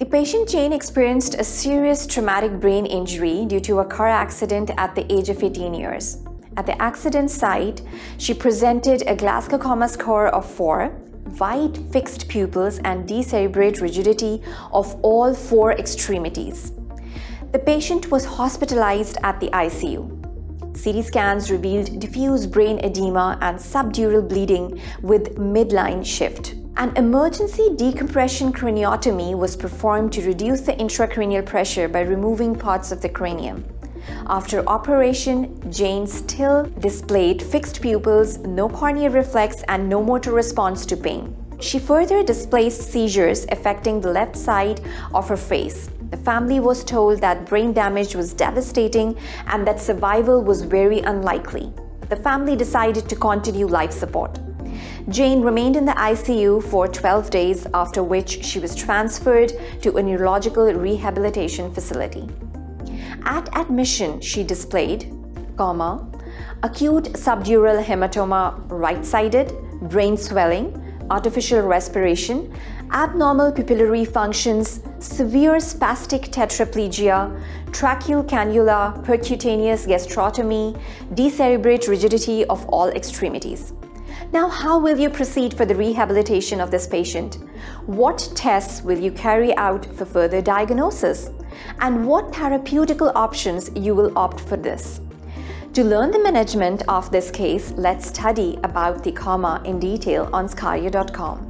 The patient Jane experienced a serious traumatic brain injury due to a car accident at the age of 18 years. At the accident site, she presented a Glasgow Coma score of 4, wide fixed pupils, and decerebrate rigidity of all four extremities. The patient was hospitalized at the ICU. CT scans revealed diffuse brain edema and subdural bleeding with midline shift. An emergency decompression craniotomy was performed to reduce the intracranial pressure by removing parts of the cranium. After operation, Jane still displayed fixed pupils, no corneal reflex, and no motor response to pain. She further displayed seizures affecting the left side of her face. The family was told that brain damage was devastating and that survival was very unlikely. The family decided to continue life support. Jane remained in the ICU for 12 days, after which she was transferred to a neurological rehabilitation facility. At admission, she displayed coma, acute subdural hematoma right-sided, brain swelling, artificial respiration, abnormal pupillary functions, severe spastic tetraplegia, tracheal cannula, percutaneous gastrotomy, decerebrate rigidity of all extremities. Now, how will you proceed for the rehabilitation of this patient? What tests will you carry out for further diagnosis? And what therapeutical options you will opt for this? To learn the management of this case, let's study about the coma in detail on sqadia.com.